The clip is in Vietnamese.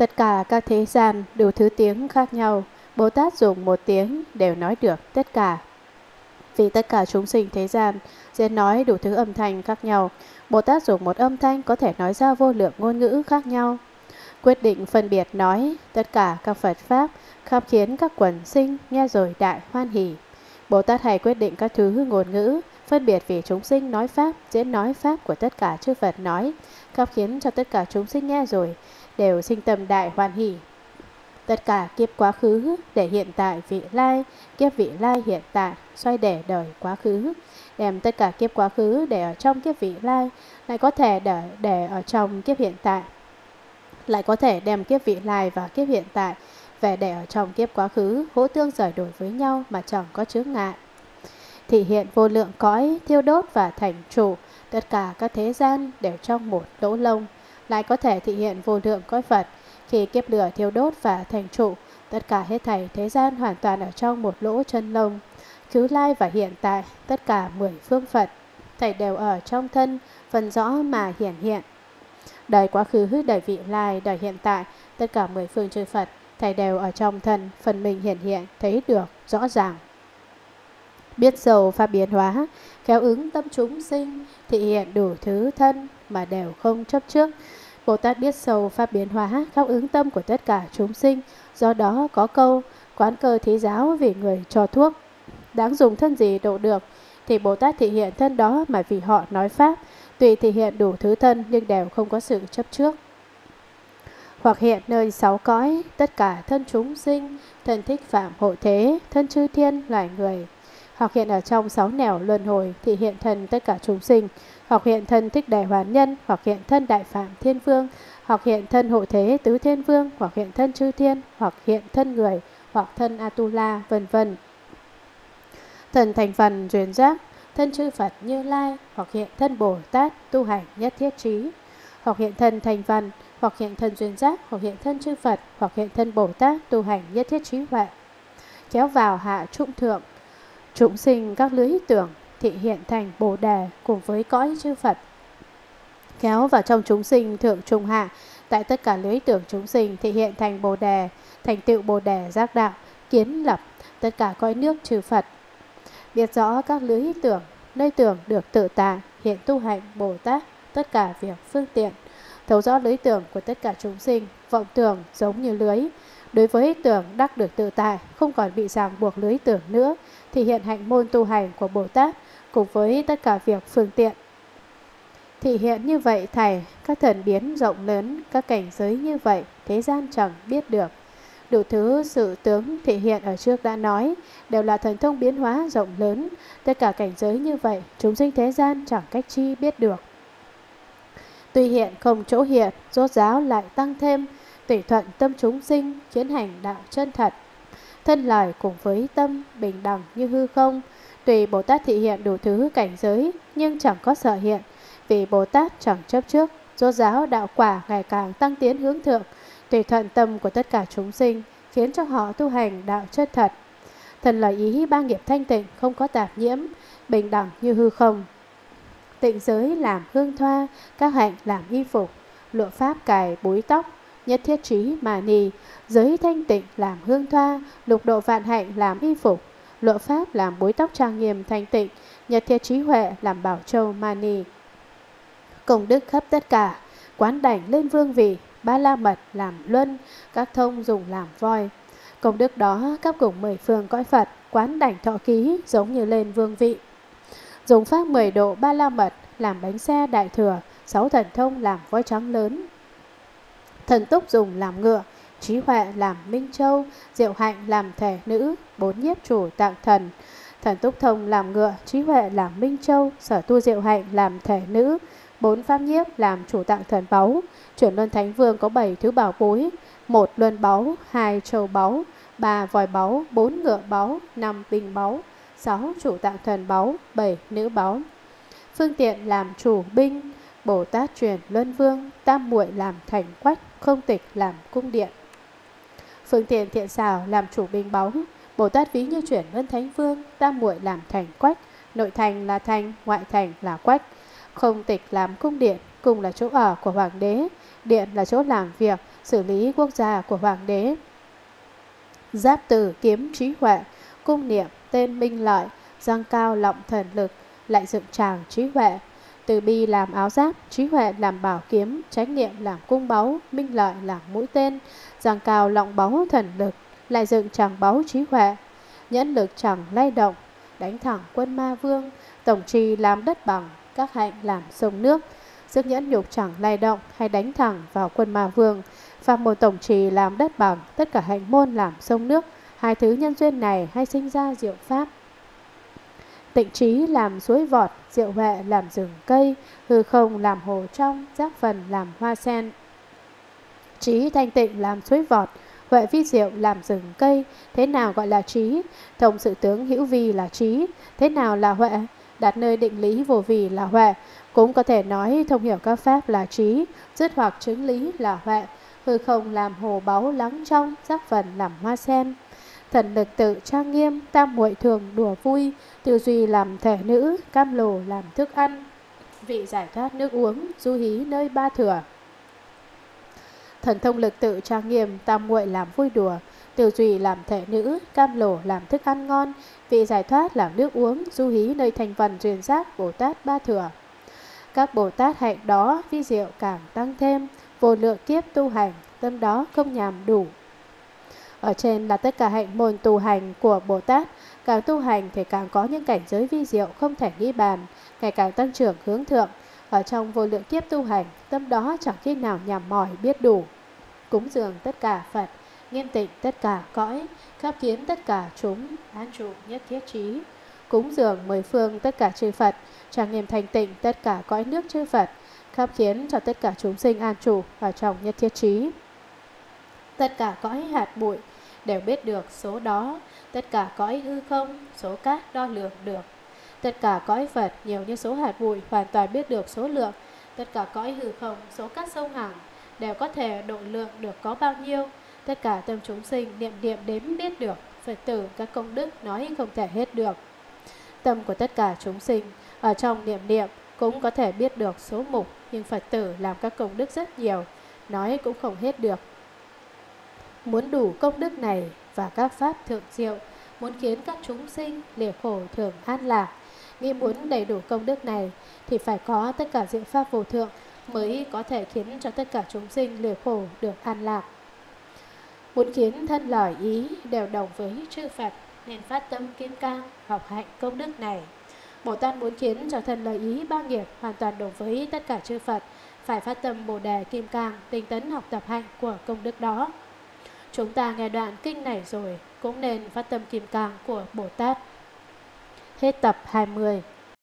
Tất cả các thế gian đủ thứ tiếng khác nhau, Bồ Tát dùng một tiếng đều nói được tất cả. Vì tất cả chúng sinh thế gian sẽ nói đủ thứ âm thanh khác nhau, Bồ Tát dùng một âm thanh có thể nói ra vô lượng ngôn ngữ khác nhau. Quyết định phân biệt nói tất cả các Phật Pháp, khắp khiến các quần sinh nghe rồi đại hoan hỷ. Bồ Tát hay quyết định các thứ ngôn ngữ, phân biệt vì chúng sinh nói Pháp, diễn nói Pháp của tất cả chư Phật nói, khắp khiến cho tất cả chúng sinh nghe rồi, đều sinh tâm đại hoan hỷ. Tất cả kiếp quá khứ để hiện tại vị lai, kiếp vị lai hiện tại, xoay để đời quá khứ. Đem tất cả kiếp quá khứ để ở trong kiếp vị lai, lại có thể để, để ở trong kiếp hiện tại. Lại có thể đem kiếp vị lai và kiếp hiện tại về để ở trong kiếp quá khứ, hỗ tương rời đổi với nhau mà chẳng có chướng ngại. Thị hiện vô lượng cõi, thiêu đốt và thành trụ, tất cả các thế gian đều trong một lỗ lông, lại có thể thị hiện vô lượng cõi Phật, khi kiếp lửa thiêu đốt và thành trụ, tất cả hết thảy thế gian hoàn toàn ở trong một lỗ chân lông. Cứu lai và hiện tại, tất cả mười phương Phật, thảy đều ở trong thân, phần rõ mà hiển hiện. Đời quá khứ, đời vị lai, đời hiện tại, tất cả mười phương chư Phật, thảy đều ở trong thân, phần mình hiển hiện, thấy được, rõ ràng. Biết dầu pha biến hóa, kéo ứng tâm chúng sinh, thị hiện đủ thứ thân mà đều không chấp trước, Bồ Tát biết sâu pháp biến hóa các ứng tâm của tất cả chúng sinh, do đó có câu quán cơ thí giáo vì người cho thuốc. Đáng dùng thân gì độ được, thì Bồ Tát thể hiện thân đó mà vì họ nói pháp, tùy thể hiện đủ thứ thân nhưng đều không có sự chấp trước. Hoặc hiện nơi sáu cõi, tất cả thân chúng sinh, thân thích phạm hộ thế, thân chư thiên, loài người. Hoặc hiện ở trong sáu nẻo luân hồi, thì hiện thân tất cả chúng sinh, hoặc hiện thân thích đại hoàn nhân, hoặc hiện thân đại phạm thiên vương, hoặc hiện thân hộ thế tứ thiên vương, hoặc hiện thân chư thiên, hoặc hiện thân người, hoặc thân Atula, vân vân. Thần thành phần duyên giác, thân chư Phật như Lai, hoặc hiện thân Bồ Tát tu hành nhất thiết trí, hoặc hiện thân thành phần, hoặc hiện thân duyên giác, hoặc hiện thân chư Phật, hoặc hiện thân Bồ Tát tu hành nhất thiết trí huệ. Kéo vào hạ trung thượng, chúng sinh các lưới tưởng, thị hiện thành Bồ Đề cùng với cõi chư Phật. Kéo vào trong chúng sinh thượng trung hạ, tại tất cả lưới tưởng chúng sinh thị hiện thành Bồ Đề, thành tựu Bồ Đề giác đạo, kiến lập tất cả cõi nước chư Phật. Biết rõ các lưới tưởng, nơi tưởng được tự tạ, hiện tu hành Bồ Tát, tất cả việc phương tiện. Thấu rõ lưới tưởng của tất cả chúng sinh, vọng tưởng giống như lưới. Đối với tưởng đắc được tự tại, không còn bị ràng buộc lưới tưởng nữa, thì hiện hạnh môn tu hành của Bồ Tát cùng với tất cả việc phương tiện. Thị hiện như vậy thầy, các thần biến rộng lớn, các cảnh giới như vậy, thế gian chẳng biết được. Đủ thứ sự tướng thể hiện ở trước đã nói, đều là thần thông biến hóa rộng lớn, tất cả cảnh giới như vậy, chúng sinh thế gian chẳng cách chi biết được. Tuy hiện không chỗ hiện, rốt giáo lại tăng thêm, tùy thuận tâm chúng sinh, chiến hành đạo chân thật. Thân lời cùng với tâm bình đẳng như hư không, Tùy Bồ Tát thị hiện đủ thứ cảnh giới nhưng chẳng có sở hiện, vì Bồ Tát chẳng chấp trước, do giáo đạo quả ngày càng tăng tiến hướng thượng, tùy thuận tâm của tất cả chúng sinh, khiến cho họ tu hành đạo chất thật. Thần lời ý ba nghiệp thanh tịnh không có tạp nhiễm, bình đẳng như hư không. Tịnh giới làm hương thoa, các hạnh làm y phục, lụa pháp cài búi tóc, nhất thiết trí mà nì, giới thanh tịnh làm hương thoa, lục độ vạn hạnh làm y phục, Lộ pháp làm búi tóc trang nghiêm thanh tịnh, nhật thiệt trí huệ làm bảo châu mani. Công đức khắp tất cả, quán đảnh lên vương vị, ba la mật làm luân, các thông dùng làm voi. Công đức đó các cùng mười phương cõi Phật, quán đảnh thọ ký giống như lên vương vị. Dùng pháp mười độ ba la mật làm bánh xe đại thừa, sáu thần thông làm voi trắng lớn. Thần túc dùng làm ngựa, trí huệ làm minh châu, diệu hạnh làm thể nữ, bốn nhiếp chủ tạng thần. Thần túc thông làm ngựa, trí huệ làm minh châu, sở tu diệu hạnh làm thể nữ, bốn pháp nhiếp làm chủ tạng thần báu. Chuyển luân thánh vương có bảy thứ bảo bối, một luân báu, hai châu báu, ba vòi báu, bốn ngựa báu, năm binh báu, sáu chủ tạng thần báu, bảy nữ báu. Phương tiện làm chủ binh, Bồ Tát truyền luân vương, tam muội làm thành quách, không tịch làm cung điện. Phương tiện thiện xảo làm chủ binh báu, Bồ Tát ví như chuyển Ngân thánh vương, tam muội làm thành quách, nội thành là thành, ngoại thành là quách. Không tịch làm cung điện, cung là chỗ ở của hoàng đế, điện là chỗ làm việc, xử lý quốc gia của hoàng đế. Giáp từ kiếm trí huệ, cung niệm tên minh lợi, giang cao lọng thần lực, lại dựng tràng trí huệ. Từ bi làm áo giáp, trí huệ làm bảo kiếm, trách niệm làm cung báu, minh lợi làm mũi tên, giang cao lọng báu thần lực, lại dựng tràng báu trí huệ. Nhẫn lực chẳng lay động, đánh thẳng quân ma vương, tổng trì làm đất bằng, các hạnh làm sông nước, sức nhẫn nhục chẳng lay động hay đánh thẳng vào quân ma vương. Phạm một tổng trì làm đất bằng, tất cả hạnh môn làm sông nước, hai thứ nhân duyên này hay sinh ra diệu pháp. Tịnh trí làm suối vọt, diệu huệ làm rừng cây, hư không làm hồ trong, giác phần làm hoa sen. Trí thanh tịnh làm suối vọt, huệ vi diệu làm rừng cây, thế nào gọi là trí? Thông sự tướng hữu vi là trí, thế nào là huệ? Đạt nơi định lý vô vi là huệ, cũng có thể nói thông hiểu các pháp là trí, dứt hoặc chứng lý là huệ, hư không làm hồ báu lắng trong, giác phần làm hoa sen. Thần lực tự trang nghiêm, tam muội thường đùa vui, tư duy làm thể nữ, cam lồ làm thức ăn. Vị giải thoát nước uống, du hí nơi ba thừa. Thần thông lực tự trang nghiêm, tam muội làm vui đùa, tư duy làm thể nữ, cam lồ làm thức ăn ngon, vị giải thoát làm nước uống, du hí nơi thành phần duyên giác Bồ Tát ba thừa. Các Bồ Tát hạnh đó vi diệu càng tăng thêm, vô lượng kiếp tu hành, tâm đó không nhàm đủ. Ở trên là tất cả hạnh môn tu hành của Bồ Tát, càng tu hành thì càng có những cảnh giới vi diệu không thể nghĩ bàn, ngày càng tăng trưởng hướng thượng. Ở trong vô lượng kiếp tu hành, tâm đó chẳng khi nào nhàm mỏi biết đủ. Cúng dường tất cả Phật, nghiêm tịnh tất cả cõi, khắp kiến tất cả chúng, an trụ nhất thiết trí. Cúng dường mười phương tất cả chư Phật, trang nghiêm thành tịnh tất cả cõi nước chư Phật, khắp khiến cho tất cả chúng sinh an trụ ở trong nhất thiết trí. Tất cả cõi hạt bụi đều biết được số đó, tất cả cõi hư không, số cát đo lường được. Tất cả cõi Phật nhiều như số hạt bụi hoàn toàn biết được số lượng, tất cả cõi hư không, số cát sông hằng đều có thể độ lượng được có bao nhiêu. Tất cả tâm chúng sinh niệm niệm đếm biết được, Phật tử các công đức nói không thể hết được. Tâm của tất cả chúng sinh ở trong niệm niệm cũng có thể biết được số mục, nhưng Phật tử làm các công đức rất nhiều, nói cũng không hết được. Muốn đủ công đức này và các pháp thượng diệu, muốn khiến các chúng sinh lìa khổ thường an lạc, nghĩ muốn đầy đủ công đức này thì phải có tất cả diệu pháp vô thượng mới có thể khiến cho tất cả chúng sinh lìa khổ được an lạc. Muốn khiến thân lời ý đều đồng với chư Phật nên phát tâm kim cang học hạnh công đức này. Bồ Tát muốn khiến cho thân lời ý ba nghiệp hoàn toàn đồng với tất cả chư Phật, phải phát tâm Bồ Đề Kim Cang, tinh tấn học tập hạnh của công đức đó. Chúng ta nghe đoạn kinh này rồi, cũng nên phát tâm Kim Cang của Bồ Tát. Hết tập 20